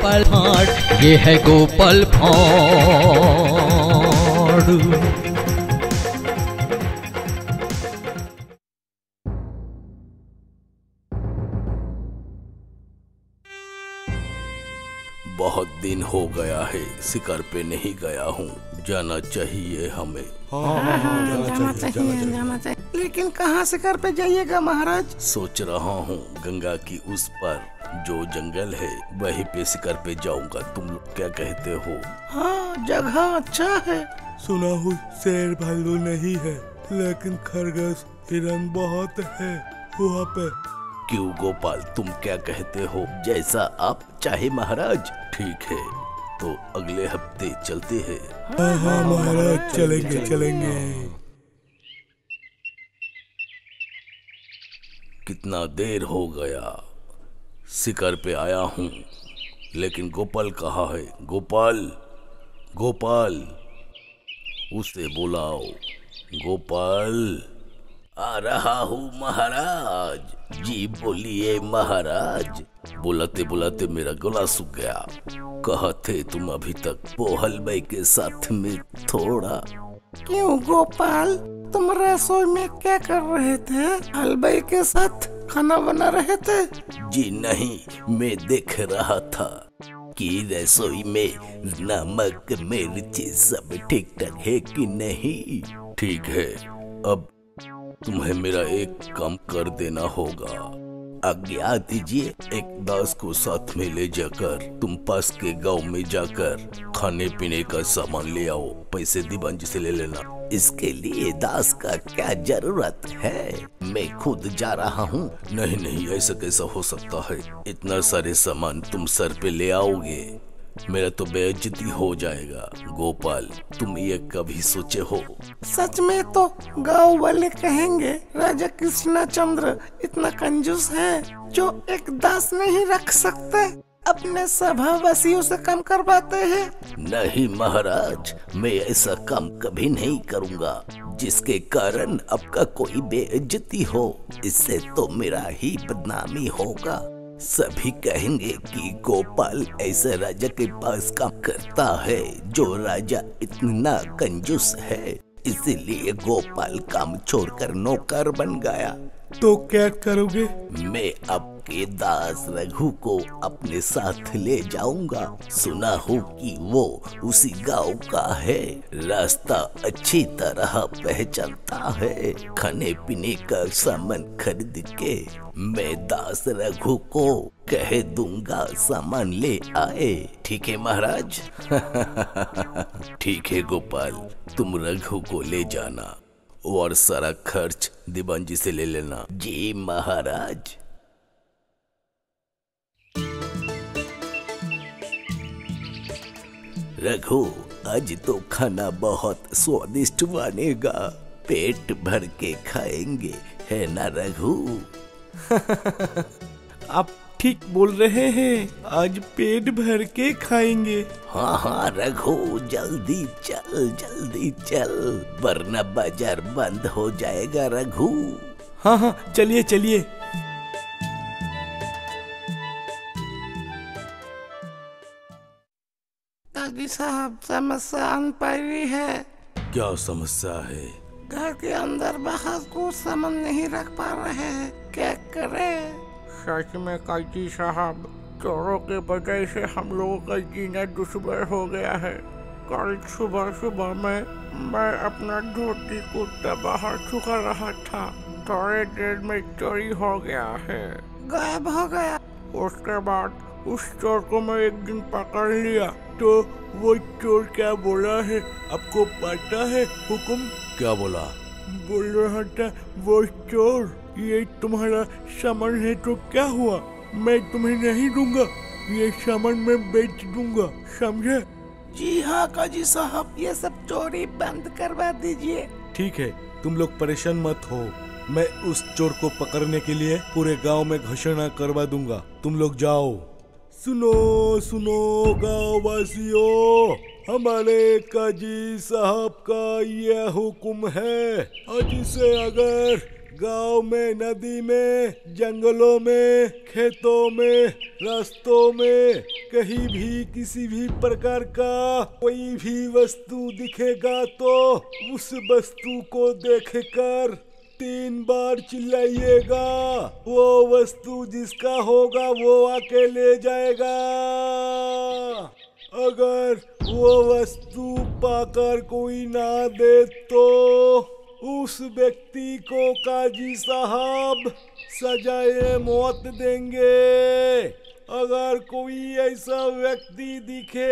गोपाल भाट ये है गोपाल भाट। बहुत दिन हो गया है शिकार पे नहीं गया हूँ। जाना चाहिए हमें। जाना चाहिए जाना चाहिए। लेकिन कहाँ से कर पे जाइएगा महाराज? सोच रहा हूँ गंगा की उस पर जो जंगल है वही पे शिकार पे जाऊँगा। तुम लोग क्या कहते हो? हाँ जगह अच्छा है। सुना हूँ शेर भालू नहीं है लेकिन खरगोश हिरन बहुत है वहाँ पे। क्यों गोपाल तुम क्या कहते हो? जैसा आप चाहे महाराज। ठीक है तो अगले हफ़्ते चलते हैं। हाँ हाँ महाराज चलेंगे चलेंगे। कितना देर हो गया? शिकार पे आया हूँ। लेकिन गोपाल कहा है? गोपाल गोपाल। उसे बुलाओ। गोपाल, आ रहा हूँ महाराज। जी बोलिए महाराज। बुलाते बुलाते मेरा गला सूख गया। कहा थे तुम अभी तक वो भाई के साथ में थोड़ा। क्यों गोपाल? तुम रसोई में क्या कर रहे थे? हलवाई के साथ खाना बना रहे थे? जी नहीं, मैं देख रहा था कि रसोई में नमक, मिर्च सब ठीक ठाक है कि नहीं। ठीक है, अब तुम्हें मेरा एक काम कर देना होगा। आज्ञा दीजिए, एक दास को साथ में ले जाकर, तुम पास के गाँव में जाकर खाने पीने का सामान ले आओ, पैसे दीवान जी से ले लेना। इसके लिए दास का क्या ज़रूरत है? मैं खुद जा रहा हूँ। नहीं नहीं ऐसा कैसा हो सकता है? इतना सारे सामान तुम सर पे ले आओगे। मेरा तो बेइज्जती हो जाएगा। गोपाल तुम ये कभी सोचे हो? सच में तो गाँव वाले कहेंगे राजा कृष्णा चंद्र इतना कंजूस है जो एक दास नहीं रख सकते। अपने सभावासियों से कम करवाते हैं। नहीं महाराज, मैं ऐसा काम कभी नहीं करूँगा, जिसके कारण आपका कोई बेइज्जती हो। इससे तो मेरा ही बदनामी होगा। सभी कहेंगे कि गोपाल ऐसे राजा के पास काम करता है, जो राजा इतना कंजूस है। इसीलिए गोपाल काम छोड़कर नौकर बन गया। तो क्या करोगे? मैं आपके दास रघु को अपने साथ ले जाऊँगा। सुना हो कि वो उसी गाँव का है। रास्ता अच्छी तरह पहचानता है। खाने पीने का सामान खरीद के मैं दास रघु को कह दूँगा, सामान ले आए। ठीक है महाराज? ठीक है गोपाल, तुम रघु को ले जाना। और सारा खर्च दीवान जी से ले लेना। जी महाराज। रघु, आज तो खाना बहुत स्वादिष्ट बनेगा। पेट भर के खाएँगे, है ना रघु? आप ठीक बोल रहे हैं आज पेट भर के खाएँगे। हाँ हाँ रघु जल्दी चल जल्दी चल वरना बाज़ार बंद हो जाएगा रघु। हाँ हाँ चलिए चलिए। काजी साहब समस्या अनपाई है। क्या समस्या है? घर के अंदर बाहर कुछ सामान नहीं रख पा रहे हैं। क्या करें? सच में काजी साहब चोरों के वजह से हम लोगों का जीना दुश्मन हो गया है। कल सुबह सुबह में मैं अपना धोती कुर्ता बाहर छुका रहा था। थोड़े देर में चोरी हो गया है। गायब हो गया। उसके बाद उस चोर को मैं एक दिन पकड़ लिया। तो वो चोर क्या बोला है? आपको पता है हुक्म? क्या बोला? बोल रहा था वो चोर ये तुम्हारा सामान है तो क्या हुआ? मैं तुम्हें नहीं दूँगा। ये सामान मैं बेच दूँगा समझे? जी हाँ काजी साहब ये सब चोरी बंद करवा दीजिए। ठीक है तुम लोग परेशान मत हो। मैं उस चोर को पकड़ने के लिए पूरे गाँव में घोषणा करवा दूँगा। तुम लोग जाओ। सुनो सुनो गाँव वासियों हमारे काजी साहब का यह हुक्म है। आज से अगर गाँव में, नदी में, जंगलों में, खेतों में, रास्तों में, कहीं भी किसी भी प्रकार का कोई भी वस्तु दिखेगा तो उस वस्तु को देखकर तीन बार चिल्लाइएगा, वो वस्तु जिसका होगा वो आके ले जाएगा। अगर वो वस्तु पाकर कोई ना दे तो उस व्यक्ति को काजी साहब सजाए मौत देंगे। अगर कोई ऐसा व्यक्ति दिखे,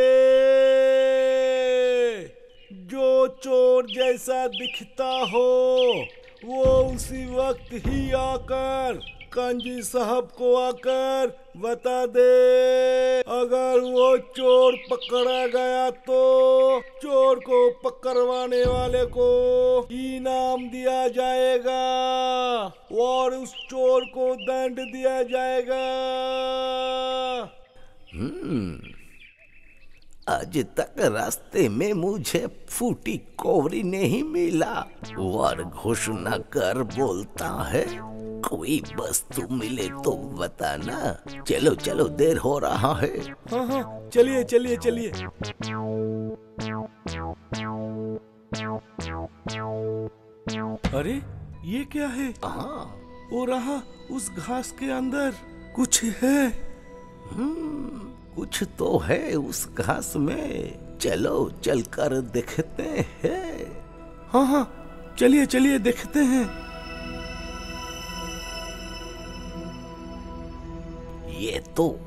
जो चोर जैसा दिखता हो, वो उसी वक्त ही आकर कांजी साहब को आकर बता दे। अगर वो चोर पकड़ा गया तो चोर को पकड़वाने वाले को इनाम दिया जाएगा और उस चोर को दंड दिया जाएगा। हम्म आज तक रास्ते में मुझे फूटी कोवरी नहीं मिला। और घोषणा कर बोलता है। कोई वस्तु मिले तो बताना। चलो चलो देर हो रहा है। हाँ हाँ चलिए चलिए चलिए। अरे ये क्या है? हाँ। वो रहा उस घास के अंदर कुछ है। कुछ तो है उस घास में। चलो चलकर देखते हैं। हाँ हाँ चलिए चलिए देखते हैं। ये तो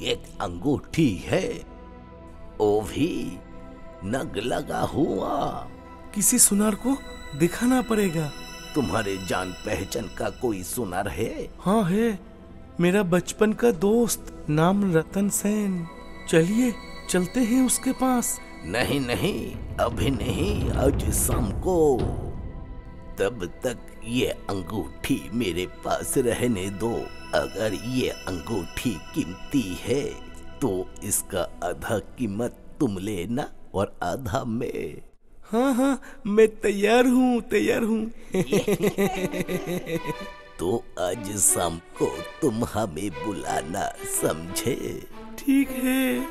एक अंगूठी है। वो भी नग लगा हुआ। किसी सुनार को दिखाना पड़ेगा। तुम्हारे जान पहचान का कोई सुनार है? हाँ है। मेरा बचपन का दोस्त नाम रतन सेन। चलिए चलते हैं उसके पास। नहीं नहीं अभी नहीं आज शाम को। तब तक ये अंगूठी मेरे पास रहने दो। अगर ये अंगूठी कीमती है तो इसका आधा कीमत तुम लेना और आधा मैं। हाँ हाँ मैं तैयार हूँ तैयार हूँ। तो आज शाम को तुम हमें बुलाना समझे? ठीक है।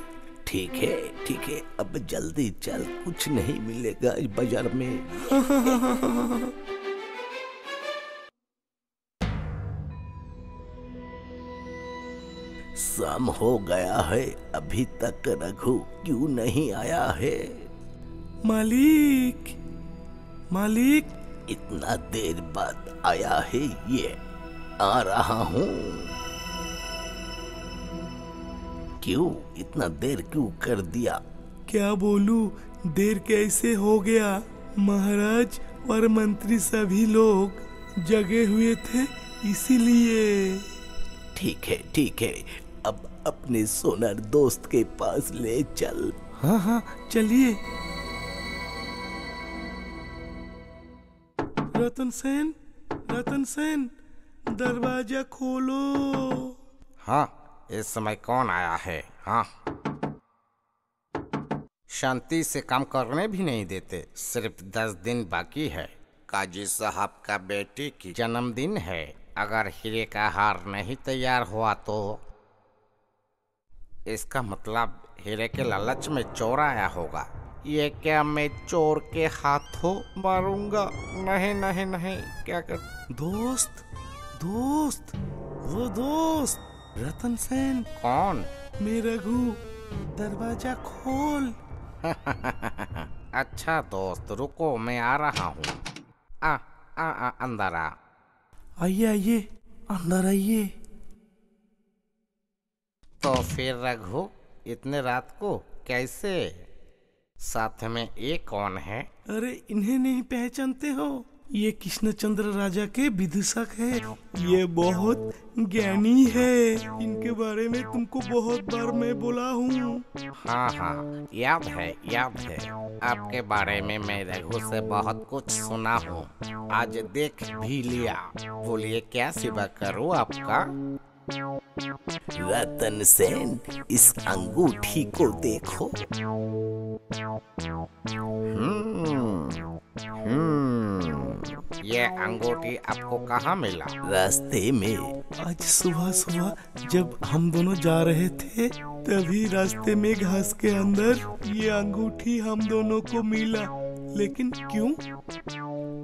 ठीक है ठीक है। अब जल्दी चल कुछ नहीं मिलेगा इस बाज़ार में। शाम हो गया है अभी तक रघु क्यों नहीं आया है? मालिक मालिक। इतना देर बाद आया है ये आ रहा हूँ। क्यों इतना देर क्यों कर दिया? क्या बोलू देर कैसे हो गया? महाराज और मंत्री सभी लोग जगे हुए थे इसीलिए। ठीक है ठीक है अपने सोनर दोस्त के पास ले चल। हाँ हाँ चलिए। रतन सेन रतन सेन दरवाज़ा खोलो। हाँ इस समय कौन आया है? हाँ। शांति से काम करने भी नहीं देते सिर्फ़ दस दिन बाकी है। काजी साहब का बेटी की जन्मदिन है अगर हीरे का हार नहीं तैयार हुआ तो? इसका मतलब हीरे के लालच में चोर आया होगा। ये क्या मैं चोर के हाथों मारूँगा? नहीं नहीं नहीं। क्या कर दोस्त दोस्त वो दोस्त रतन सेन। कौन? मैं रघु दरवाज़ा खोल। अच्छा दोस्त रुको मैं आ रहा हूँ। आ आ आ अंदर आ। आइए आइए अंदर आइए। तो फिर रघु इतने रात को कैसे? साथ में ये कौन है? अरे इन्हें नहीं पहचानते हो? ये कृष्णचंद्र राजा के विदूषक है। ये बहुत ज्ञानी है। इनके बारे में तुमको बहुत बार मैं बोला हूँ। हाँ हाँ याद है याद है। आपके बारे में मैं रघु से बहुत कुछ सुना हूँ। आज देख भी लिया। बोलिए क्या सेवा करूँ आपका? रतन सेन इस अंगूठी को देखो। हम्म हम्म ये अंगूठी आपको कहाँ मिला? रास्ते में आज सुबह सुबह जब हम दोनों जा रहे थे तभी रास्ते में घास के अंदर ये अंगूठी हम दोनों को मिला। लेकिन क्यों?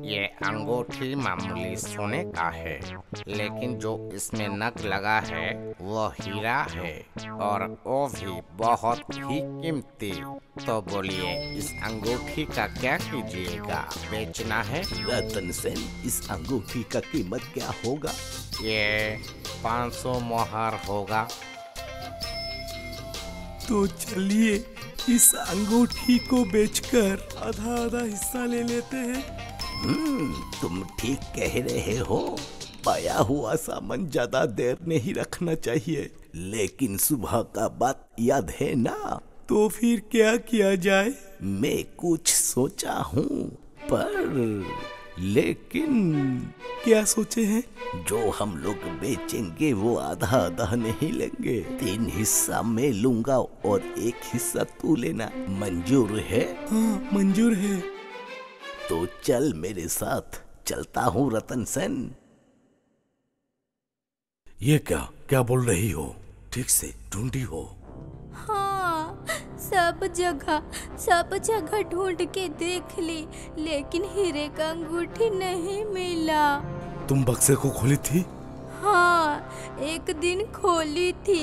ये अंगूठी मामूली सोने का है लेकिन जो इसमें नग लगा है वो हीरा है और वो भी बहुत ही कीमती। तो बोलिए इस अंगूठी का क्या कीजिएगा? बेचना है? रतन सेन इस अंगूठी का कीमत क्या होगा? ये 500 मोहर होगा। तो चलिए इस अंगूठी को बेचकर आधा आधा हिस्सा ले लेते हैं। तुम ठीक कह रहे हो। पाया हुआ सामान ज़्यादा देर नहीं रखना चाहिए। लेकिन सुबह का बात याद है ना? तो फिर क्या किया जाए? मैं कुछ सोचा हूँ, पर लेकिन क्या सोचे हैं? जो हम लोग बेचेंगे, वो आधा आधा नहीं लेंगे। तीन हिस्सा मैं लूँगा और एक हिस्सा तू लेना। मंजूर है? हाँ मंजूर है। तो चल मेरे साथ चलता हूँ रतन सेन। ये क्या क्या बोल रही हो? ठीक से ढूंढी हो। हाँ सब जगह सब जगह ढूंढ के देख ली लेकिन हीरे का अंगूठी नहीं मिला। तुम बक्से को खोली थी? हाँ एक दिन खोली थी।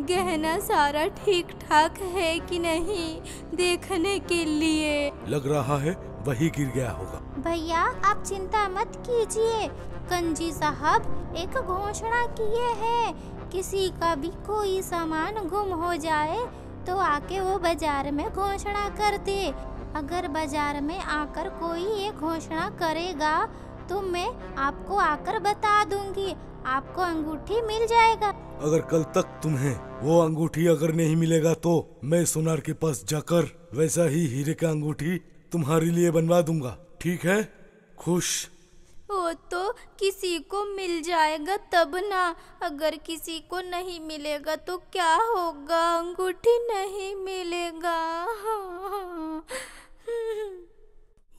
गहना सारा ठीक ठाक है कि नहीं देखने के लिए। लग रहा है वही गिर गया होगा। भैया आप चिंता मत कीजिए। कंजी साहब एक घोषणा किए हैं। किसी का भी कोई सामान गुम हो जाए तो आके वो बाज़ार में घोषणा कर दे। अगर बाज़ार में आकर कोई ये घोषणा करेगा तो मैं आपको आकर बता दूँगी। आपको अंगूठी मिल जाएगा। अगर कल तक तुम्हें वो अंगूठी अगर नहीं मिलेगा तो मैं सोनार के पास जाकर वैसा ही हीरे का अंगूठी तुम्हारे लिए बनवा दूँगा। ठीक है? खुश। वो तो किसी को मिल जाएगा तब ना। अगर किसी को नहीं मिलेगा तो क्या होगा? अंगूठी नहीं मिलेगा।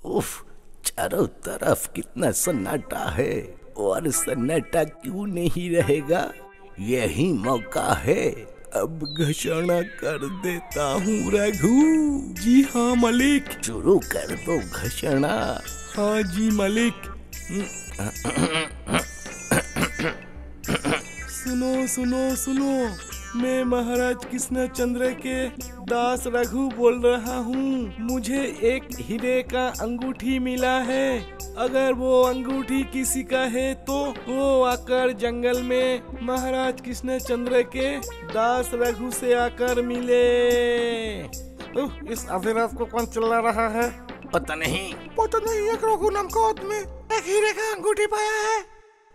उफ चारों तरफ़ कितना सन्नाटा है। और सन्नाटा क्यों नहीं रहेगा? यही मौका है। अब घोषणा कर देता हूँ रघु। जी हाँ मलिक। शुरू कर दो घोषणा। हाँ जी मलिक। सुनो सुनो सुनो। मैं महाराज कृष्ण चंद्र के दास रघु बोल रहा हूँ। मुझे एक हीरे का अंगूठी मिला है। अगर वो अंगूठी किसी का है तो वो आकर जंगल में महाराज कृष्ण चंद्र के दास रघु से आकर मिले। उह, इस आधी रात को कौन चिल्ला रहा है? पता नहीं। पता नहीं एक रघु नाम का आदमी एक हीरे का अंगूठी पाया है।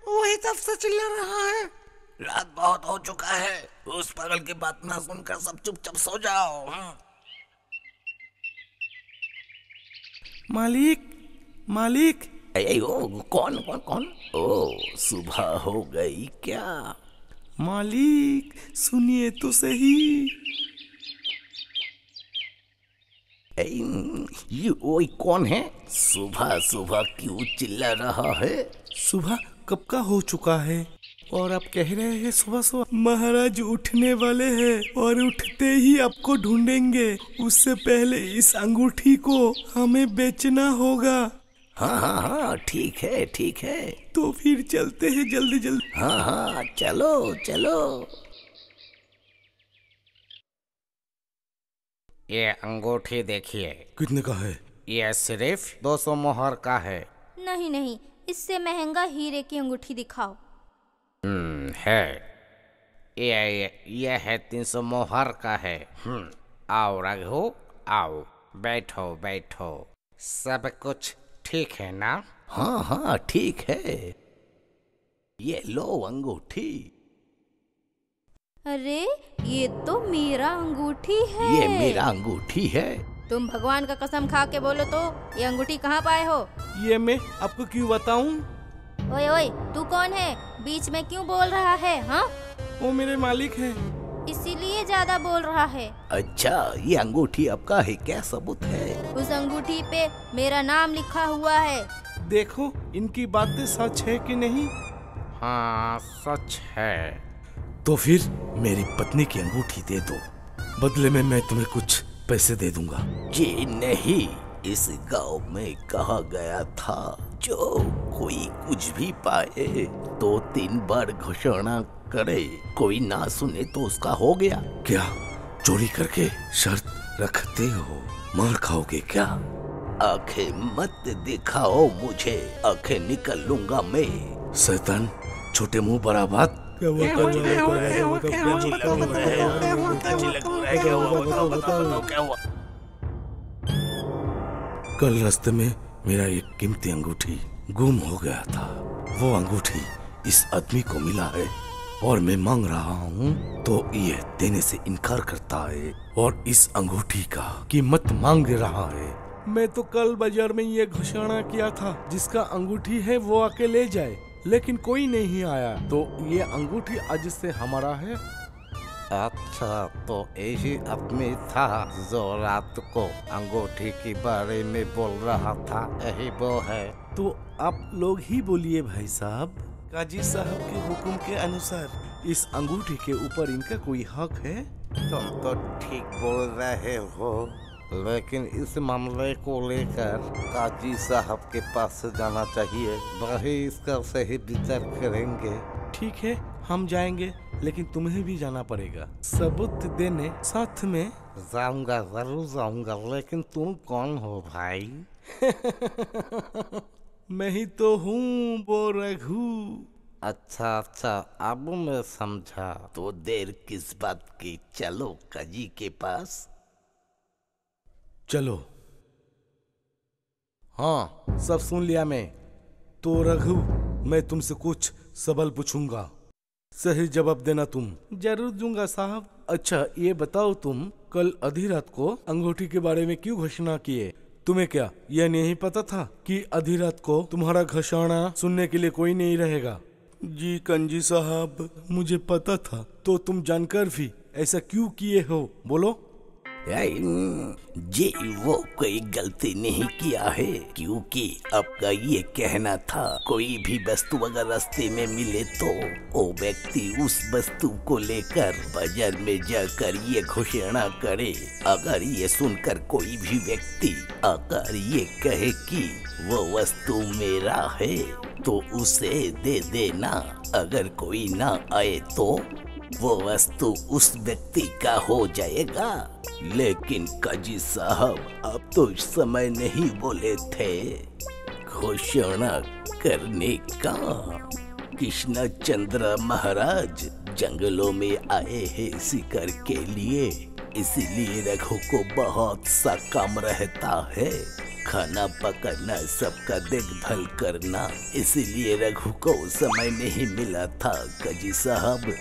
वही तब से चिल्ला रहा है। रात बहुत हो चुका है। उस पागल की बात ना सुनकर सब चुपचाप सो जाओ हाँ। मालिक मालिक ए, ओ कौन कौन कौन? ओ सुबह हो गई क्या? मालिक सुनिए तो सही। ये वही कौन है? सुबह सुबह क्यों चिल्ला रहा है? सुबह कब का हो चुका है? और आप कह रहे हैं सुबह सुबह। महाराज उठने वाले हैं और उठते ही आपको ढूंढेंगे। उससे पहले इस अंगूठी को हमें बेचना होगा। हाँ हाँ हाँ ठीक है ठीक है। तो फिर चलते हैं जल्दी जल्दी। हाँ हाँ चलो चलो। ये अंगूठी देखिए। कितने का है? ये सिर्फ़ 200 मोहर का है। नहीं नहीं इससे महँगा हीरे की अंगूठी दिखाओ। हम्म, है। ये ये ये है 300 मोहर का है। हम्म आओ रघु आओ बैठो बैठो। सब कुछ ठीक है ना? हाँ हाँ ठीक है। ये लो अंगूठी। अरे ये तो मेरा अंगूठी है। ये मेरा अंगूठी है। तुम भगवान का कसम खा के बोलो तो ये अंगूठी कहाँ पाए हो? ये मैं आपको क्यों बताऊँ? ओए ओए तू कौन है? बीच में क्यों बोल रहा है हाँ? वो मेरे मालिक हैं। इसलिए ज़्यादा बोल रहा है। अच्छा ये अंगूठी आपका है क्या सबूत है? उस अंगूठी पे मेरा नाम लिखा हुआ है। देखो इनकी बातें सच है कि नहीं? हाँ सच है। तो फिर मेरी पत्नी की अंगूठी दे दो। बदले में मैं तुम्हें कुछ पैसे दे दूँगा। जी नहीं। इस गाँव में कहा गया था जो कोई कुछ भी पाए तो तीन बार घोषणा करे कोई ना सुने तो उसका हो गया क्या चोरी करके शर्त रखते हो मार खाओगे क्या आँखें मत दिखाओ मुझे आँखें निकल लूँगा मैं शैतान छोटे मुँह बड़ा बात कल रास्ते में मेरा एक कीमती अंगूठी गुम हो गया था। वो अंगूठी इस आदमी को मिला है और मैं मांग रहा हूँ तो ये देने से इनकार करता है और इस अंगूठी का कीमत मांग रहा है। मैं तो कल बाज़ार में ये घोषणा किया था, जिसका अंगूठी है वो आके ले जाए, लेकिन कोई नहीं आया। तो ये अंगूठी आज से हमारा है अच्छा तो यही आदमी था जो रात को अंगूठी के बारे में बोल रहा था यही वो है। तो आप लोग ही बोलिए भाई साहब। काजी साहब के हुक्म के अनुसार इस अंगूठी के ऊपर इनका कोई हक है? तुम तो ठीक बोल रहे हो लेकिन इस मामले को लेकर काजी साहब के पास जाना चाहिए। वही इसका सही विचार करेंगे। ठीक है हम जाएँगे। लेकिन तुम्हें भी जाना पड़ेगा। सबूत देने साथ में। जाऊँगा ज़रूर जाऊँगा लेकिन तुम कौन हो भाई? मैं ही तो हूँ वो रघु अच्छा अच्छा अब मैं समझा। तो देर किस बात की? चलो काजी के पास। चलो। हाँ। सब सुन लिया मैं। तो रघु मैं तुमसे कुछ सवाल पूछूँगा। सही जवाब देना तुम। ज़रूर दूँगा साहब। अच्छा ये बताओ तुम कल आधी रात को अंगूठी के बारे में क्यों घोषणा किए? तुम्हें क्या यह नहीं पता था कि आधी रात को तुम्हारा घोषणा सुनने के लिए कोई नहीं रहेगा? जी कंजी साहब मुझे पता था तो तुम जानकर भी ऐसा क्यों किए हो? बोलो। जी वो कोई गलती नहीं किया है, क्योंकि आपका ये कहना था, कोई भी वस्तु अगर रास्ते में मिले तो वो व्यक्ति उस वस्तु को लेकर बाज़ार में जाकर ये घोषणा करे। अगर ये सुनकर कोई भी व्यक्ति अगर ये कहे कि वो वस्तु मेरा है तो उसे दे देना। अगर कोई ना आए तो वो वस्तु उस व्यक्ति का हो जाएगा। लेकिन काजी साहब, आप तो समय नहीं बोले थे। घोषणा करने का। कृष्ण चंद्र महाराज जंगलों में आए हैं शिकार के लिए। इसीलिए रघु को बहुत सा काम रहता है। खाना पकड़ना सबका देखभाल करना, इसीलिए रघु को समय नहीं मिला था। काजी साहब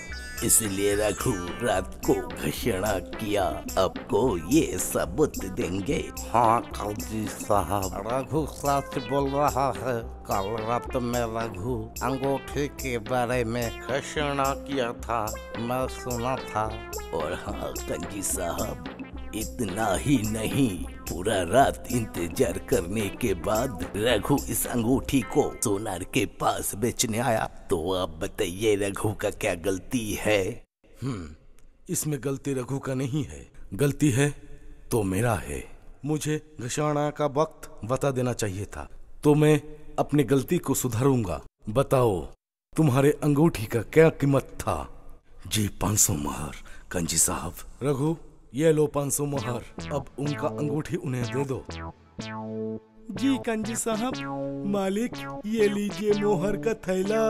इसलिए रघु रात को घोषणा किया। आपको ये सबूत देंगे। हाँ काजी साहब। रघु सच बोल रहा है। कल रात में रघु अंगूठी के बारे में घोषणा किया था। मैं सुना था। और हाँ कंजी साहब इतना ही नहीं। पूरा रात इंतज़ार करने के बाद रघु इस अंगूठी को सोनार के पास बेचने आया। तो आप बताइए रघु का क्या गलती है? हम्म इसमें गलती रघु का नहीं है। गलती है तो मेरा है। मुझे घोषणा का वक्त बता देना चाहिए था। तो मैं अपनी गलती को सुधारूँगा। बताओ, तुम्हारे अंगूठी का क्या कीमत था? जी, पाँच सौ मोहर कंजी साहब। रघु ये लो पाँच सौ मोहर अब उनका अंगूठी उन्हें दे दो। जी कंजी साहब मालिक ये लीजिए मोहर का थैला।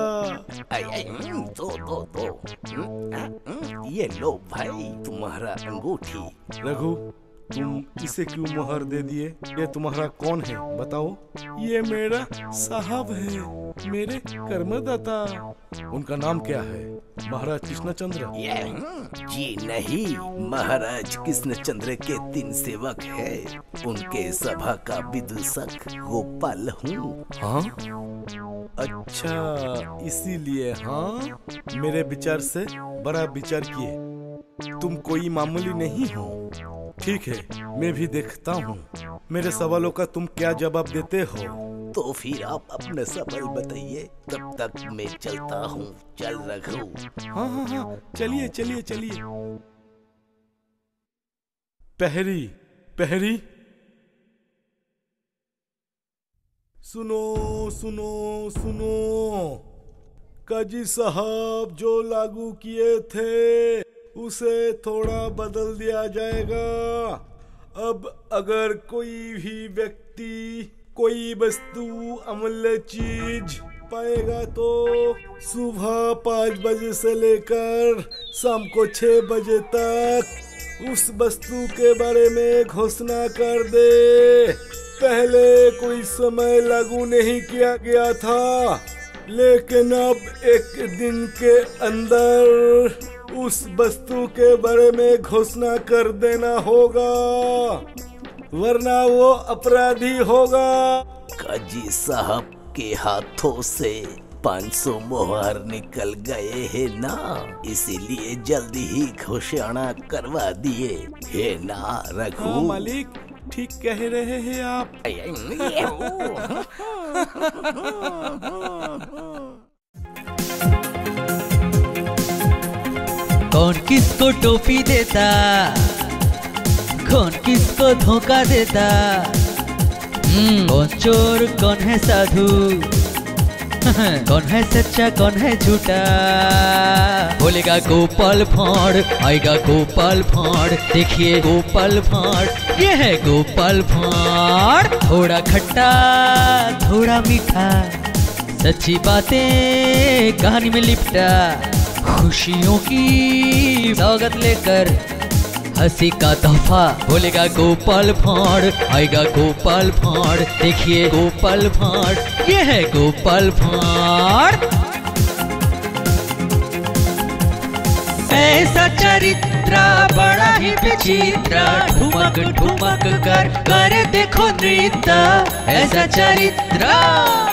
हम्म, दो दो दो। हम्म, हम्म, ये लो भाई तुम्हारा अंगूठी। रघु तुम इसे क्यों मोहर दे दिए? ये तुम्हारा कौन है? बताओ। ये मेरा साहब है मेरे कर्मदाता। उनका नाम क्या है? महाराज कृष्णचंद्र। ये हम्म, जी नहीं महाराज कृष्ण चंद्र के तीन सेवक है। उनके सभा का विदूषक गोपाल हूँ। हाँ? अच्छा इसीलिए हाँ? मेरे विचार से बड़ा विचार किए। तुम कोई मामूली नहीं हो। ठीक है मैं भी देखता हूँ। मेरे सवालों का तुम क्या जवाब देते हो? तो फिर आप अपना सवाल बताइए तब तक मैं चलता हूँ चल रखू हाँ हाँ हाँ चलिए चलिए चलिए। पहरी पहरी। सुनो सुनो सुनो। काजी साहब जो लागू किए थे उसे थोड़ा बदल दिया जाएगा। अब अगर कोई भी व्यक्ति, कोई वस्तु, अमूल्य चीज़ पाएगा तो सुबह पाँच बजे से लेकर शाम को छह बजे तक उस वस्तु के बारे में घोषणा कर दे। पहले कोई समय लागू नहीं किया गया था, लेकिन अब एक दिन के अंदर उस वस्तु के बारे में घोषणा कर देना होगा वरना वो अपराधी होगा। काजी साहब के हाथों से 500 मोहर निकल गए हैं ना इसीलिए जल्दी ही घोषणा करवा दिए है ना हाँ रघु मालिक ठीक कह रहे हैं आप। कौन किसको टोपी देता? कौन किसको धोखा देता? हम्म, कौन चोर कौन है साधु? कौन है सच्चा कौन है झूठा? बोलेगा गोपाल फाड़ आएगा गोपाल फाड़ देखिए गोपाल फाड़ ये है गोपाल फाड़ थोड़ा खट्टा थोड़ा मीठा सच्ची बातें कहानी में लिपटा। खुशियों की सौगत लेकर हँसी का तोहफा। बोलेगा, गोपाल फाड़ आएगा गोपाल फाड़ देखिए गोपाल फाड़ ये है गोपाल फाड़ ऐसा चरित्र बड़ा ही विचित्र, ठुमक ठुमक कर कर देखो नृत्य। ऐसा चरित्र।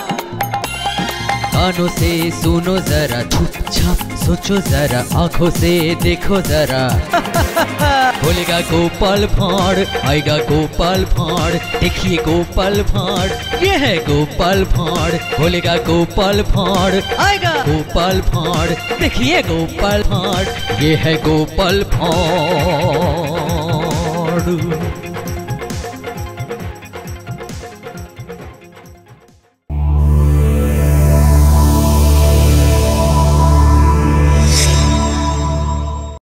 कानों से सुनो जरा छुप छाप सोचो जरा, आँखों से देखो जरा। बोलेगा गोपाल फाड़ आएगा गोपाल फाड़ देखिए गोपाल फाड़ ये है गोपाल फाड़ बोलेगा गोपाल फाड़ आएगा गोपाल फाड़ देखिए गोपाल फाड़ ये है गोपाल फाड़